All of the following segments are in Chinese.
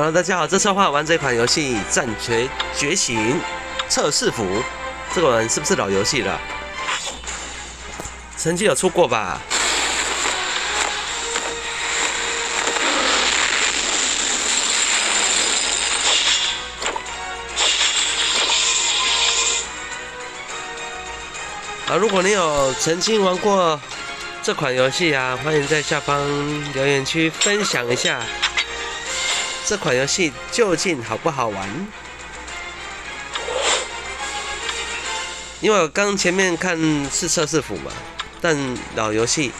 Hello，大家好，这次的话玩这款游戏《战锤觉醒》测试服，这款是不是老游戏了？曾经有出过吧？啊，如果你有曾经玩过这款游戏啊，欢迎在下方留言区分享一下这款游戏究竟好不好玩。因为我刚前面看是测试服嘛，但老游戏，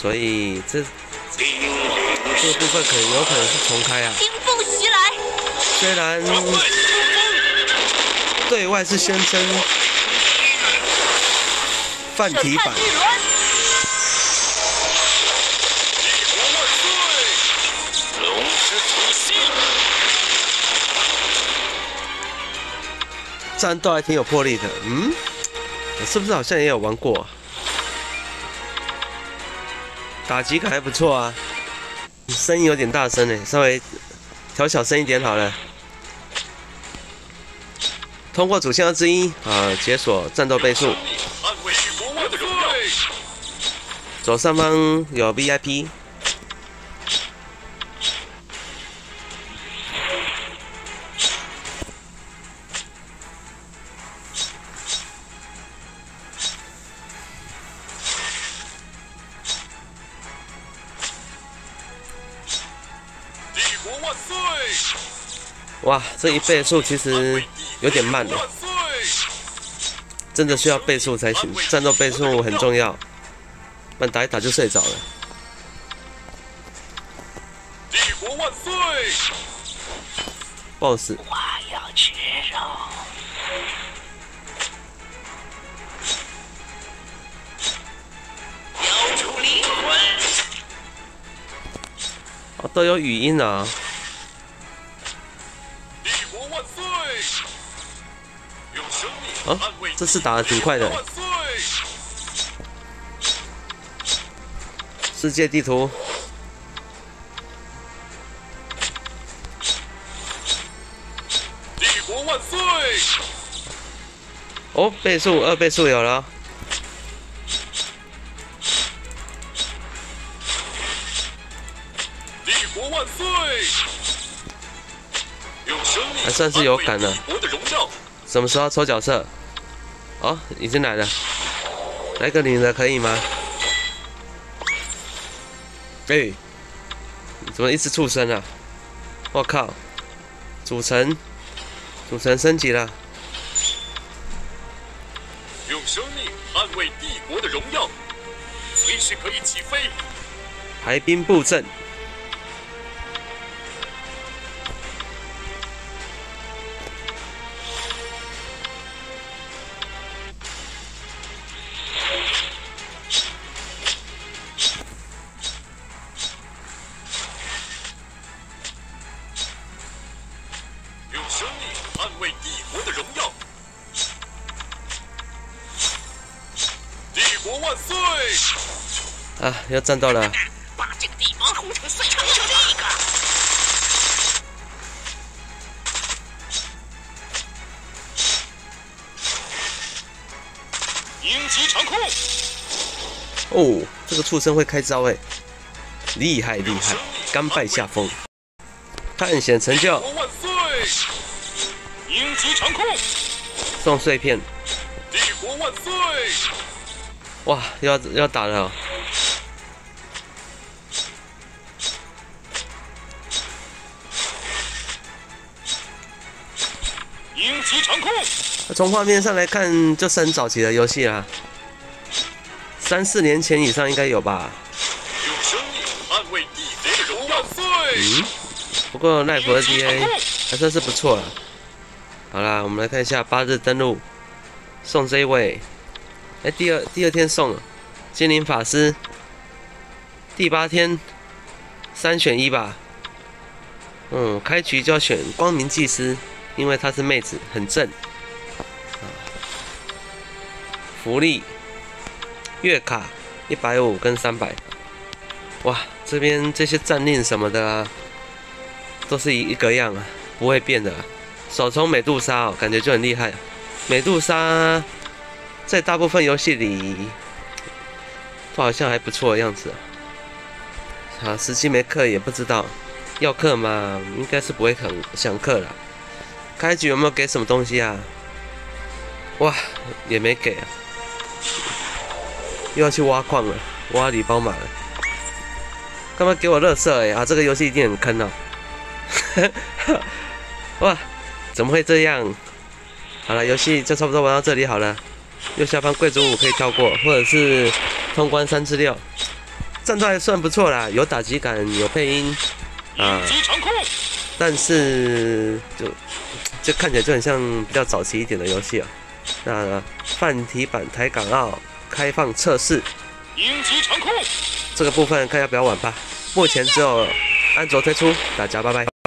所以这这个部分可能有可能是重开啊。冰风袭来，虽然对外是宣称泛体版。战斗还挺有魄力的，嗯，我是不是好像也有玩过？打击感还不错啊，声音有点大声呢，稍微调小声一点好了。通过主线之一啊，解锁战斗倍数，左上方有 VIP。哇，这一倍速其实有点慢了，万岁！真的需要倍速才行，战斗倍速很重要，不然打一打就睡着了。帝国万岁！BOSS 我要吃肉。交出灵魂，哦都有语音啊，啊这次打的挺快的万岁！世界地图帝国万岁！哦，倍速二倍速有了，帝国万岁！用生命还算是有感了捍卫帝国的荣耀。什么时候抽角色？哦，已经来了，来个女的可以吗？哎、怎么一直畜生啊？我靠，主城，主城升级了，用生命捍卫帝国的荣耀，随时可以起飞。排兵布阵。万岁！啊，要战斗了！把这个地方轰成碎成这个。鹰击长空，哦，这个畜生会开招哎，厉害厉害，甘拜下风。探险成就帝，国万岁！鹰击长空，送碎片，帝国万岁！哇，要要打了哦、鹰击长空，从画面上来看，就是很早期的游戏啦，三四年前以上应该有吧。用生命捍卫帝国的荣耀。嗯，不过奈何鹰击长 DA，还算是不错了。好啦，我们来看一下八日登录，送这一位。哎，第二第二天送了精灵法师，第八天三选一吧。嗯，开局就要选光明祭司，因为她是妹子，很正。福利月卡一百五跟三百。哇，这边这些战令什么的啊，都是一一个样啊，不会变的啊。手冲美杜莎哦，感觉就很厉害。美杜莎在大部分游戏里都好像还不错的样子啊。啊，实际没氪也不知道，要氪嘛，应该是不会很想氪了。开局有没有给什么东西啊？哇，也没给啊，又要去挖矿了，挖礼包马了。干嘛给我乐色哎啊！这个游戏一定很坑哦。哇，怎么会这样？好了，游戏就差不多玩到这里好了。右下方贵族五可以跳过，或者是通关三至六，战斗还算不错啦，有打击感，有配音啊，但是就就看起来就很像比较早期一点的游戏啊。那泛体版台港澳开放测试应急长空。这个部分看要不要玩吧。目前只有安卓推出，大家拜拜。